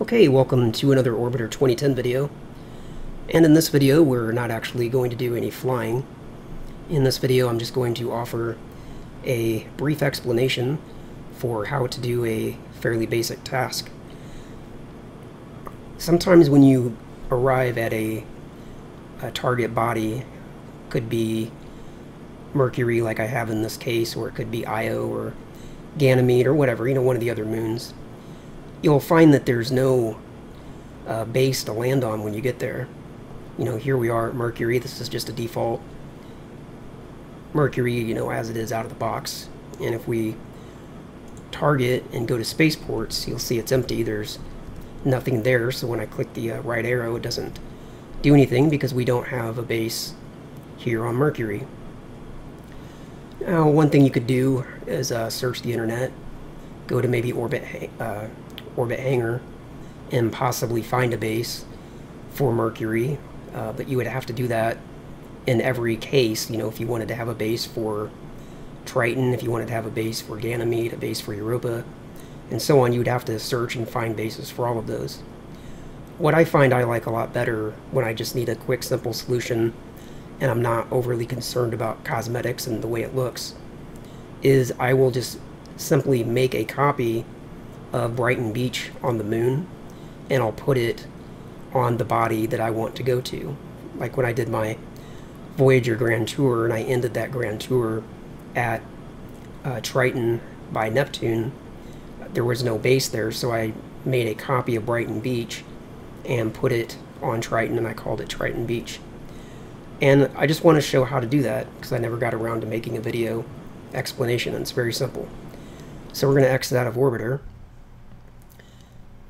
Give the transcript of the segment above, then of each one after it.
Okay, welcome to another Orbiter 2010 video. And in this video, we're not actually going to do any flying. In this video, I'm just going to offer a brief explanation for how to do a fairly basic task. Sometimes when you arrive at a, a target body, could be Mercury like I have in this case, or it could be Io or Ganymede or whatever, you know, one of the other moons you'll find that there's no uh, base to land on when you get there. You know, here we are at Mercury. This is just a default Mercury, you know, as it is out of the box. And if we target and go to spaceports, you'll see it's empty. There's nothing there. So when I click the uh, right arrow, it doesn't do anything because we don't have a base here on Mercury. Now, one thing you could do is uh, search the internet, go to maybe orbit uh, orbit hangar and possibly find a base for Mercury. Uh, but you would have to do that in every case, you know, if you wanted to have a base for Triton, if you wanted to have a base for Ganymede, a base for Europa, and so on, you would have to search and find bases for all of those. What I find I like a lot better when I just need a quick, simple solution and I'm not overly concerned about cosmetics and the way it looks, is I will just simply make a copy of Brighton Beach on the moon and I'll put it on the body that I want to go to. Like when I did my Voyager Grand Tour and I ended that Grand Tour at uh, Triton by Neptune, there was no base there, so I made a copy of Brighton Beach and put it on Triton and I called it Triton Beach. And I just want to show how to do that because I never got around to making a video explanation and it's very simple. So we're going to exit out of Orbiter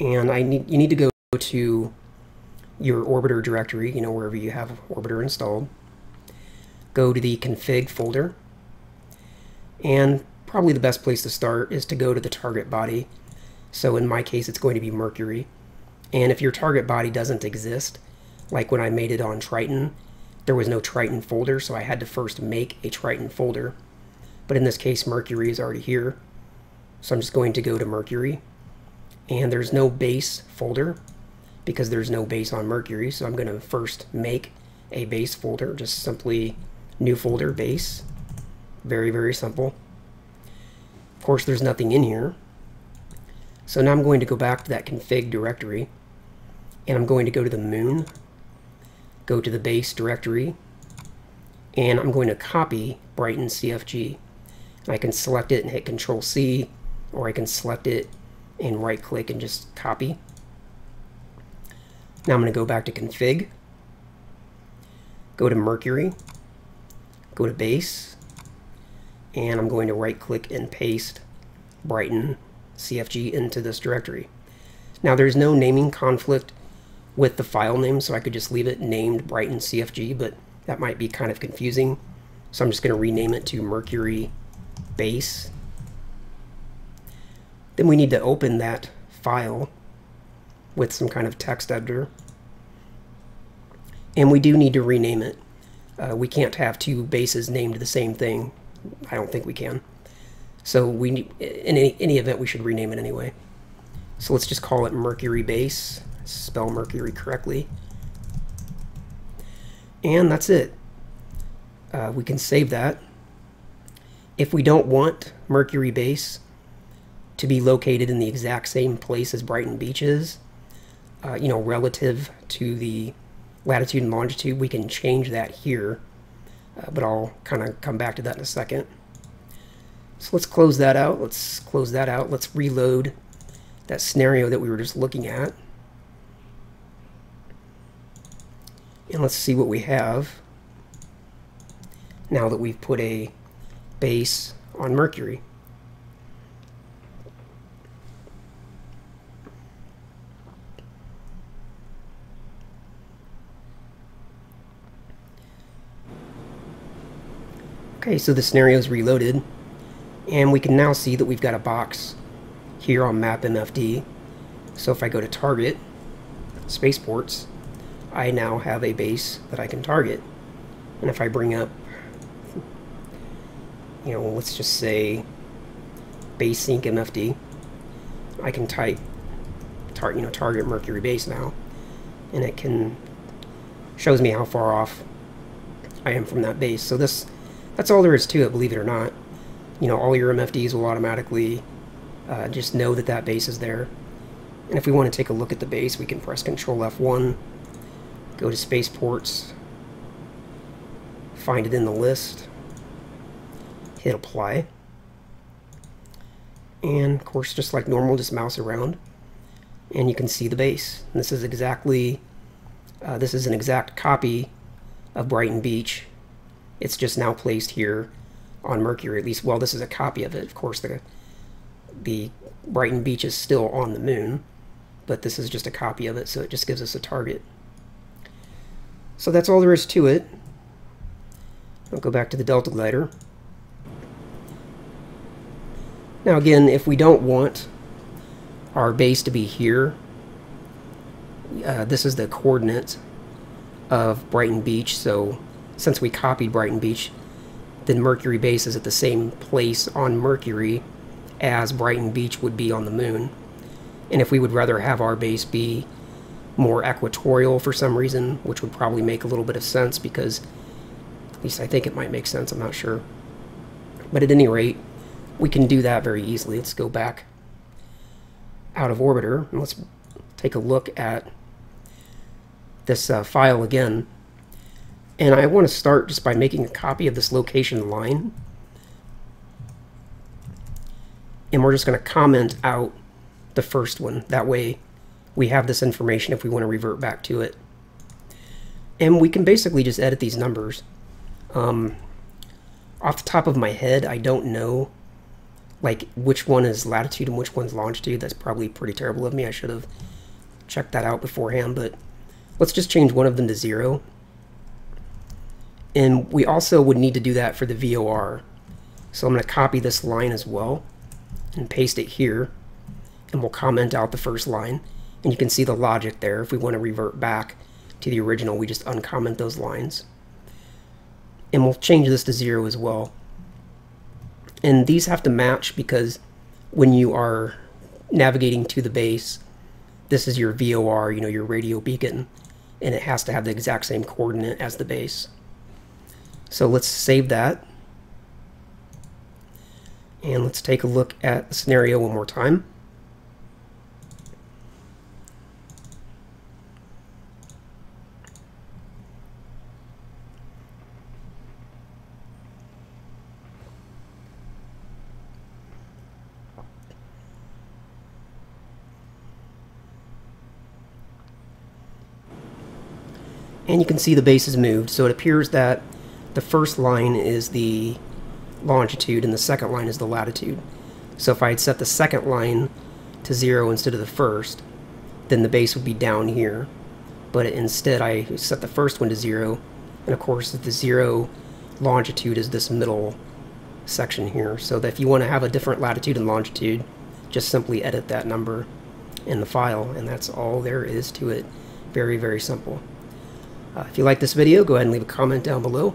and I need you need to go to your orbiter directory, you know, wherever you have orbiter installed. Go to the config folder. And probably the best place to start is to go to the target body. So in my case, it's going to be Mercury. And if your target body doesn't exist, like when I made it on Triton, there was no Triton folder, so I had to first make a Triton folder. But in this case, Mercury is already here. So I'm just going to go to Mercury and there's no base folder because there's no base on Mercury. So I'm going to first make a base folder just simply new folder base. Very very simple. Of course there's nothing in here. So now I'm going to go back to that config directory and I'm going to go to the moon go to the base directory and I'm going to copy Brighton CFG I can select it and hit control C or I can select it and right click and just copy. Now I'm going to go back to config, go to Mercury, go to base, and I'm going to right click and paste Brighton CFG into this directory. Now there's no naming conflict with the file name, so I could just leave it named Brighton CFG, but that might be kind of confusing. So I'm just going to rename it to Mercury Base then we need to open that file with some kind of text editor. And we do need to rename it. Uh, we can't have two bases named the same thing. I don't think we can. So we need, in any, any event, we should rename it anyway. So let's just call it Mercury Base. Spell Mercury correctly. And that's it. Uh, we can save that. If we don't want Mercury Base, to be located in the exact same place as Brighton Beach is, uh, you know, relative to the latitude and longitude, we can change that here. Uh, but I'll kind of come back to that in a second. So let's close that out. Let's close that out. Let's reload that scenario that we were just looking at. And let's see what we have now that we've put a base on Mercury. Okay, so the scenario is reloaded, and we can now see that we've got a box here on map MFD. So if I go to target, spaceports, I now have a base that I can target. And if I bring up, you know, let's just say base sync MFD, I can type tar you know, target Mercury base now. And it can shows me how far off I am from that base. So this that's all there is to it, believe it or not. You know, all your MFDs will automatically uh, just know that that base is there. And if we want to take a look at the base, we can press Control F1, go to Spaceports, find it in the list, hit Apply. And of course, just like normal, just mouse around and you can see the base. And this is exactly, uh, this is an exact copy of Brighton Beach. It's just now placed here on Mercury, at least, well, this is a copy of it. Of course, the, the Brighton Beach is still on the moon, but this is just a copy of it, so it just gives us a target. So that's all there is to it. I'll go back to the Delta Glider. Now again, if we don't want our base to be here, uh, this is the coordinate of Brighton Beach, so since we copied Brighton Beach, then Mercury base is at the same place on Mercury as Brighton Beach would be on the moon. And if we would rather have our base be more equatorial for some reason, which would probably make a little bit of sense because, at least I think it might make sense, I'm not sure. But at any rate, we can do that very easily. Let's go back out of Orbiter and let's take a look at this uh, file again. And I want to start just by making a copy of this location line. And we're just going to comment out the first one. That way we have this information if we want to revert back to it. And we can basically just edit these numbers. Um, off the top of my head, I don't know like which one is latitude and which one's longitude. That's probably pretty terrible of me. I should have checked that out beforehand, but let's just change one of them to zero. And we also would need to do that for the VOR. So I'm going to copy this line as well and paste it here. And we'll comment out the first line. And you can see the logic there. If we want to revert back to the original, we just uncomment those lines. And we'll change this to zero as well. And these have to match because when you are navigating to the base, this is your VOR, you know, your radio beacon, and it has to have the exact same coordinate as the base. So let's save that. And let's take a look at the scenario one more time. and you can see the base is moved. So it appears that the first line is the longitude and the second line is the latitude. So if I had set the second line to zero instead of the first, then the base would be down here. But instead I set the first one to zero, and of course the zero longitude is this middle section here. So that if you want to have a different latitude and longitude, just simply edit that number in the file, and that's all there is to it. Very, very simple. Uh, if you like this video, go ahead and leave a comment down below,